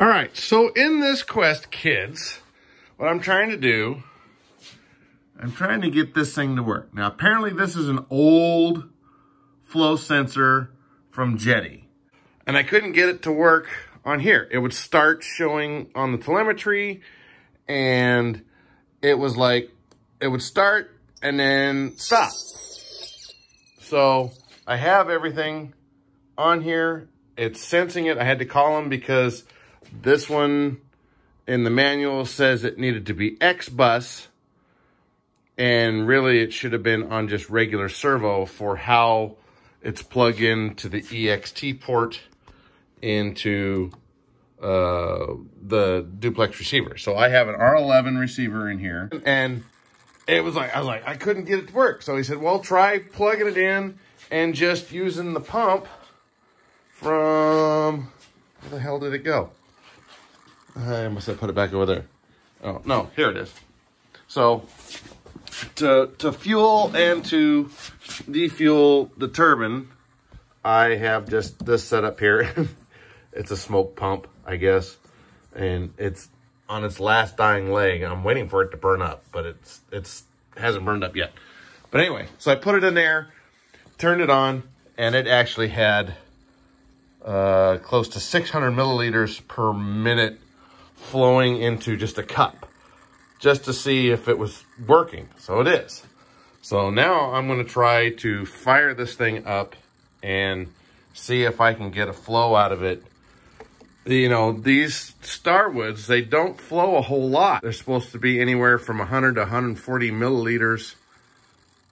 All right, so in this quest, kids, what I'm trying to do, I'm trying to get this thing to work. Now, apparently this is an old flow sensor from Jeti. And I couldn't get it to work on here. It would start showing on the telemetry and it was like, it would start and then stop. So I have everything on here. It's sensing it. I had to call them because this one in the manual says it needed to be EX Bus and really it should have been on just regular servo for how it's plugged into the EXT port into uh, the duplex receiver. So I have an R11 receiver in here and it was like, I was like, I couldn't get it to work. So he said, well, try plugging it in and just using the pump from, where the hell did it go? I must have put it back over there. Oh, no, here it is. So to, to fuel and to defuel the turbine, I have just this setup here. it's a smoke pump, I guess. And it's on its last dying leg. I'm waiting for it to burn up, but it's it's hasn't burned up yet. But anyway, so I put it in there, turned it on, and it actually had uh, close to 600 milliliters per minute flowing into just a cup just to see if it was working. So it is. So now I'm going to try to fire this thing up and see if I can get a flow out of it. You know, these Starwoods, they don't flow a whole lot. They're supposed to be anywhere from 100 to 140 milliliters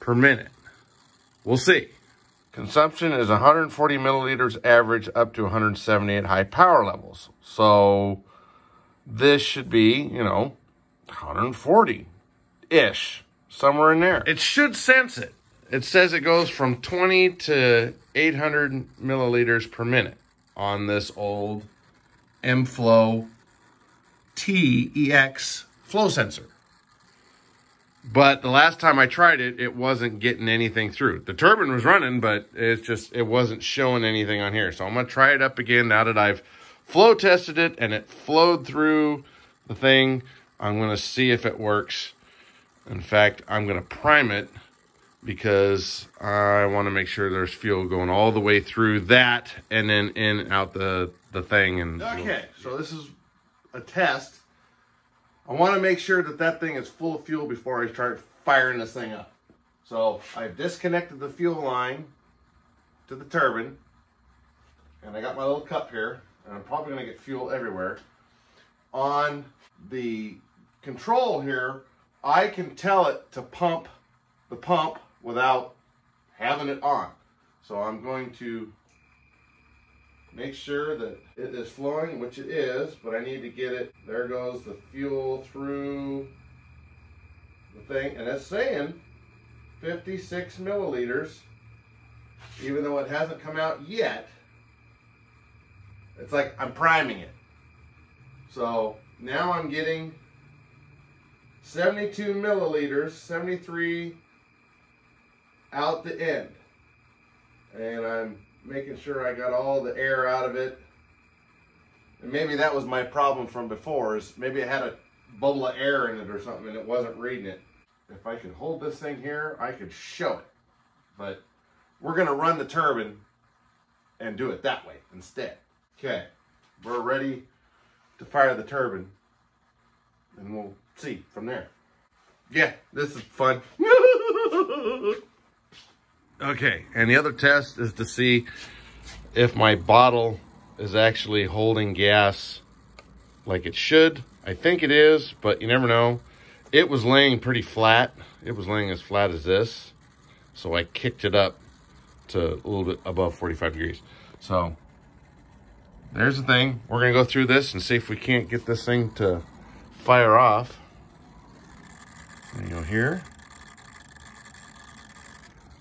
per minute. We'll see. Consumption is 140 milliliters average up to 178 high power levels. So this should be, you know, 140-ish, somewhere in there. It should sense it. It says it goes from 20 to 800 milliliters per minute on this old M-Flow TEX flow sensor. But the last time I tried it, it wasn't getting anything through. The turbine was running, but it's just, it wasn't showing anything on here. So I'm going to try it up again now that I've flow tested it and it flowed through the thing. I'm going to see if it works. In fact, I'm going to prime it because I want to make sure there's fuel going all the way through that and then in and out the, the thing. And Okay, so this is a test. I want to make sure that that thing is full of fuel before I start firing this thing up. So I've disconnected the fuel line to the turbine and I got my little cup here and I'm probably going to get fuel everywhere. On the control here, I can tell it to pump the pump without having it on. So I'm going to make sure that it is flowing, which it is, but I need to get it, there goes the fuel through the thing, and it's saying 56 milliliters, even though it hasn't come out yet. It's like I'm priming it. So now I'm getting 72 milliliters, 73 out the end. And I'm making sure I got all the air out of it. And maybe that was my problem from before, is maybe I had a bubble of air in it or something and it wasn't reading it. If I could hold this thing here, I could show it. But we're gonna run the turbine and do it that way instead. Okay, we're ready to fire the turbine and we'll see from there. Yeah, this is fun. okay, and the other test is to see if my bottle is actually holding gas like it should. I think it is, but you never know. It was laying pretty flat. It was laying as flat as this. So I kicked it up to a little bit above 45 degrees. So there's the thing. We're going to go through this and see if we can't get this thing to fire off. You go here.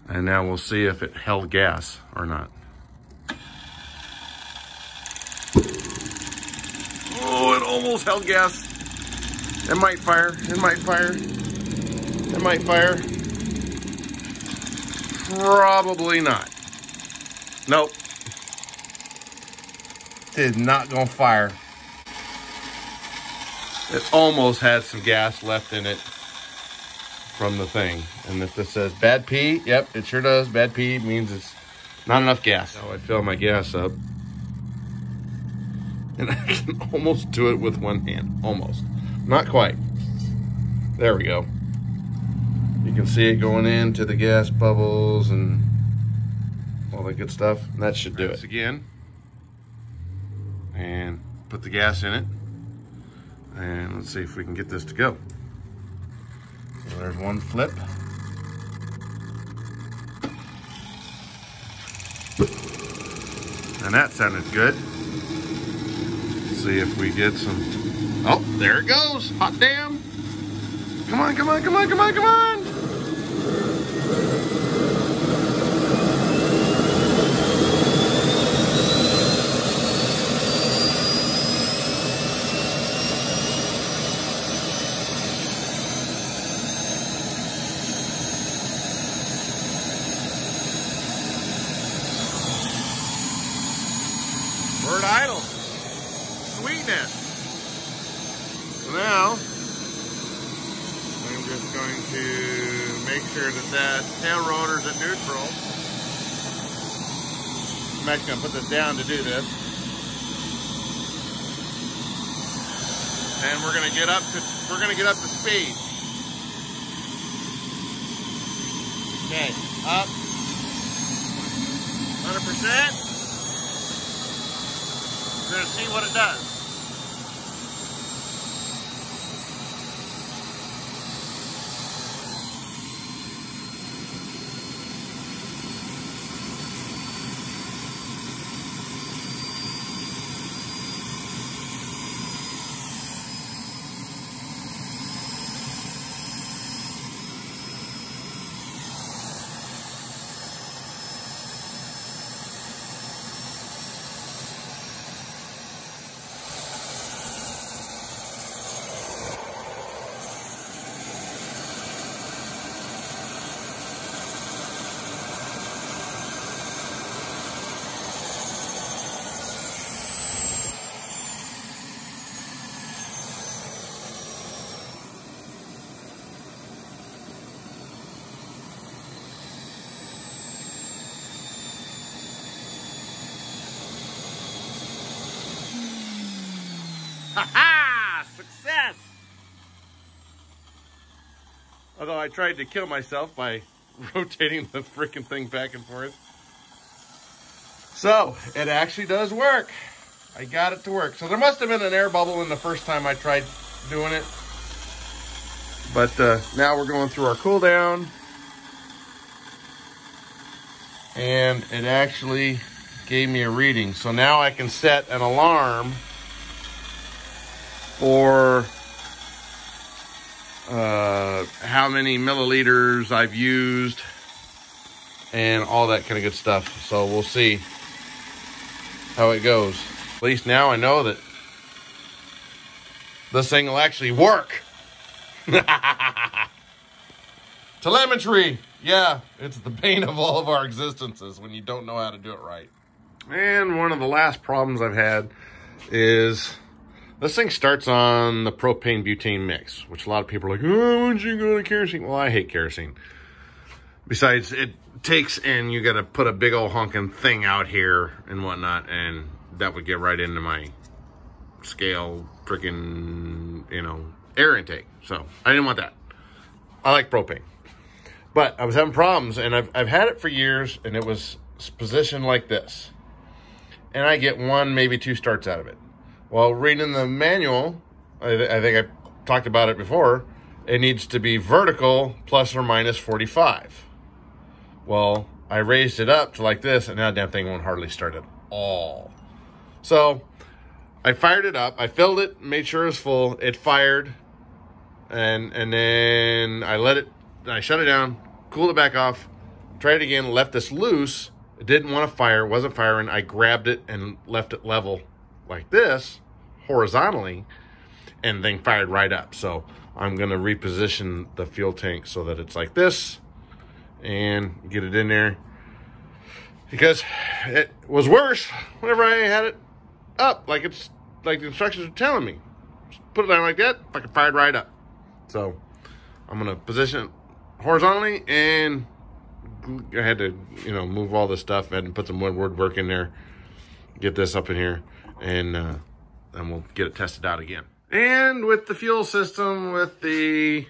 And now we'll see if it held gas or not. Oh, it almost held gas. It might fire. It might fire. It might fire. Probably not. Nope did not gonna fire. it almost had some gas left in it from the thing. And if this says bad P, yep, it sure does. Bad P means it's not enough gas. So I fill my gas up. And I can almost do it with one hand. Almost. Not quite. There we go. You can see it going into the gas bubbles and all that good stuff. And that should do it. Again. And put the gas in it. And let's see if we can get this to go. So there's one flip. And that sounded good. Let's see if we get some. Oh, there it goes. Hot damn. Come on, come on, come on, come on, come on. Bird idle. Sweetness. Now, I'm just going to make sure that that tail rotor's at neutral. I'm actually going to put this down to do this. And we're going to get up to, we're going to get up to speed. Okay, up. 100%. We're going to see what it does. Ha ha! Success! Although I tried to kill myself by rotating the freaking thing back and forth. So, it actually does work. I got it to work. So there must have been an air bubble in the first time I tried doing it. But uh, now we're going through our cool down. And it actually gave me a reading. So now I can set an alarm for uh, how many milliliters I've used and all that kind of good stuff. So we'll see how it goes. At least now I know that this thing will actually work. Telemetry. Yeah, it's the pain of all of our existences when you don't know how to do it right. And one of the last problems I've had is this thing starts on the propane butane mix, which a lot of people are like, oh, why don't you go to kerosene? Well, I hate kerosene. Besides, it takes and you got to put a big old honking thing out here and whatnot, and that would get right into my scale freaking, you know, air intake. So I didn't want that. I like propane. But I was having problems, and I've, I've had it for years, and it was positioned like this. And I get one, maybe two starts out of it. Well, reading the manual, I, th I think I talked about it before, it needs to be vertical plus or minus 45. Well, I raised it up to like this, and now damn thing won't hardly start at all. So I fired it up. I filled it, made sure it was full. It fired, and and then I let it. I shut it down, cooled it back off, tried it again, left this loose. It didn't want to fire, wasn't firing. I grabbed it and left it level like this, horizontally, and then fired right up. So I'm going to reposition the fuel tank so that it's like this and get it in there because it was worse whenever I had it up like it's like the instructions are telling me. Just put it down like that, fucking fired right up. So I'm gonna position it horizontally and I had to, you know, move all this stuff and put some woodwork work in there, get this up in here, and uh, then we'll get it tested out again. And with the fuel system, with the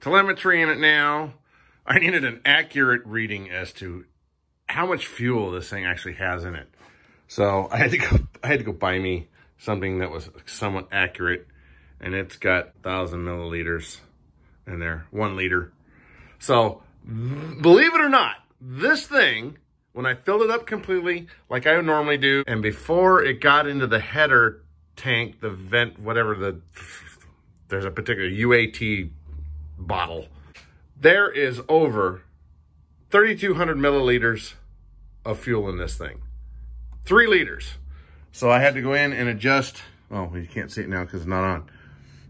telemetry in it now, I needed an accurate reading as to how much fuel this thing actually has in it. So I had to go, I had to go buy me something that was somewhat accurate and it's got thousand milliliters in there, one liter. So believe it or not, this thing, when I filled it up completely, like I normally do, and before it got into the header tank, the vent, whatever the, there's a particular UAT bottle, there is over 3,200 milliliters of fuel in this thing. Three liters. So I had to go in and adjust. Oh, you can't see it now because it's not on.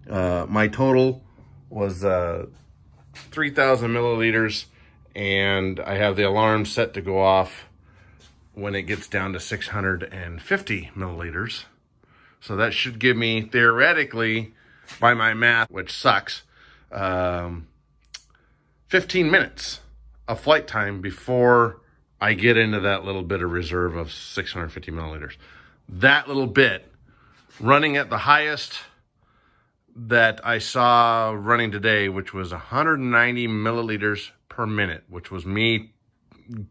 Uh, my total was uh, 3,000 milliliters and I have the alarm set to go off when it gets down to 650 milliliters. So that should give me, theoretically, by my math, which sucks, um, 15 minutes of flight time before I get into that little bit of reserve of 650 milliliters. That little bit, running at the highest that I saw running today, which was 190 milliliters per minute, which was me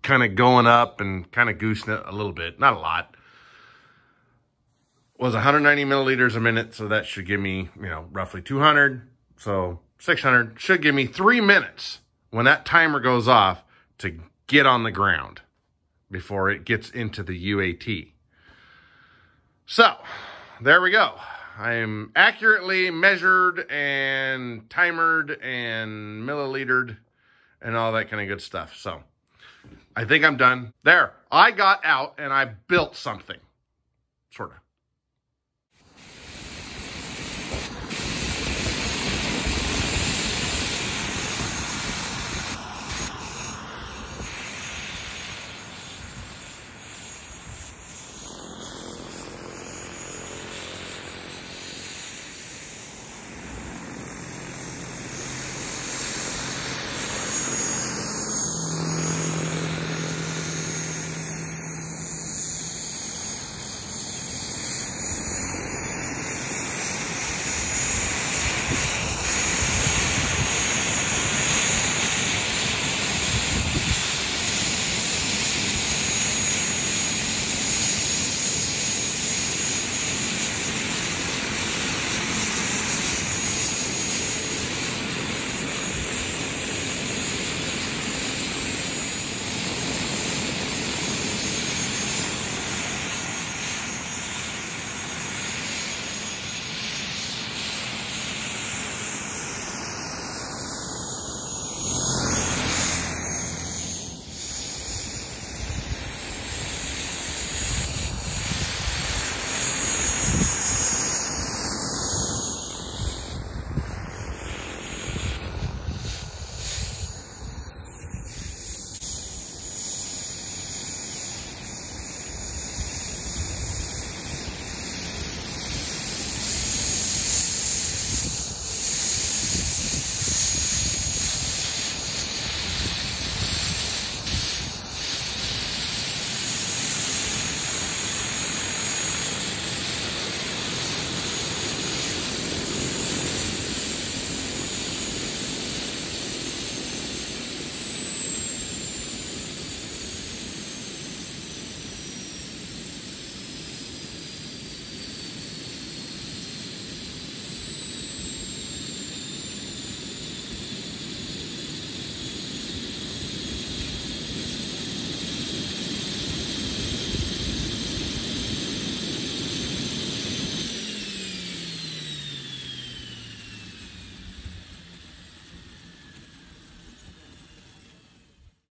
kind of going up and kind of goosing it a little bit, not a lot, was 190 milliliters a minute. So that should give me, you know, roughly 200. So 600 should give me three minutes when that timer goes off to get on the ground before it gets into the UAT. So there we go. I am accurately measured and timered and millilitered and all that kind of good stuff. So I think I'm done. There, I got out and I built something, sort of.